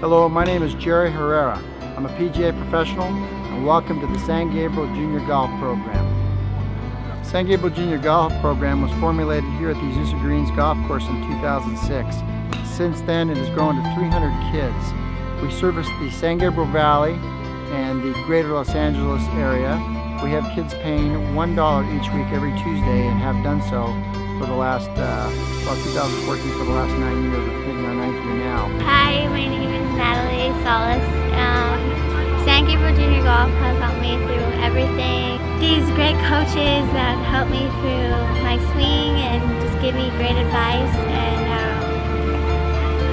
Hello, my name is Jerry Herrera. I'm a PGA professional and welcome to the San Gabriel Junior Golf Program. San Gabriel Junior Golf Program was formulated here at the Azusa Greens Golf Course in 2006. Since then it has grown to 300 kids. We service the San Gabriel Valley and the greater Los Angeles area. We have kids paying $1 each week every Tuesday and have done so for the last, uh, well 2014 for the last nine years, we're hitting our now. Hi, my name is Natalie Solis. Um, San Gabriel Junior Golf has helped me through everything. These great coaches that help me through my swing and just give me great advice and um,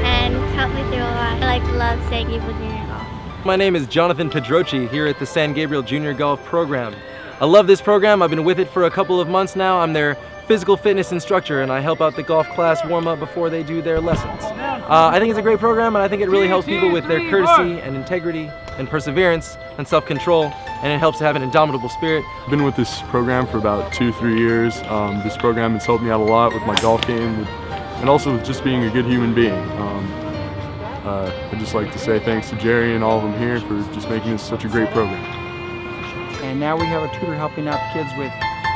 and it's helped me through a lot. I like love San Gabriel Junior Golf. My name is Jonathan Pedrochi here at the San Gabriel Junior Golf Program. I love this program. I've been with it for a couple of months now. I'm their physical fitness instructor and I help out the golf class warm up before they do their lessons. Uh, I think it's a great program and I think it really helps people with their courtesy and integrity and perseverance and self-control and it helps to have an indomitable spirit. I've been with this program for about two, three years. Um, this program has helped me out a lot with my golf game with, and also with just being a good human being. Um, uh, I'd just like to say thanks to Jerry and all of them here for just making this such a great program. And now we have a tutor helping out the kids with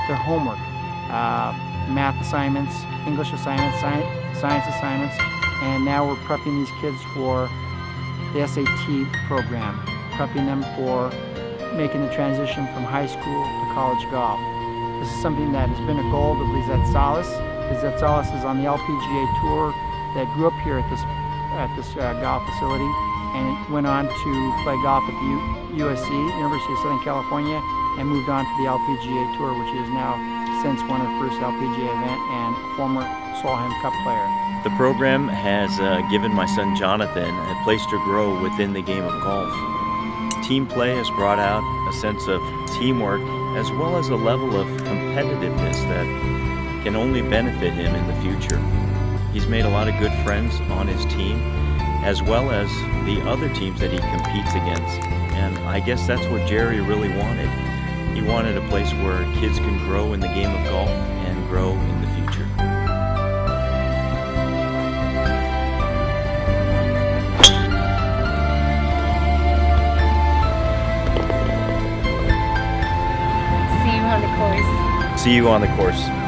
their homework uh, math assignments, English assignments, science, science assignments, and now we're prepping these kids for the SAT program, prepping them for making the transition from high school to college golf. This is something that has been a goal of Lizette Salas. Lizette Salas is on the LPGA tour that grew up here at this at this uh, golf facility and went on to play golf at the U USC, University of Southern California, and moved on to the LPGA tour, which is now since won her first LPGA event and former Solheim Cup player. The program has uh, given my son Jonathan a place to grow within the game of golf. Team play has brought out a sense of teamwork as well as a level of competitiveness that can only benefit him in the future. He's made a lot of good friends on his team as well as the other teams that he competes against. And I guess that's what Jerry really wanted. He wanted a place where kids can grow in the game of golf and grow in the future. See you on the course. See you on the course.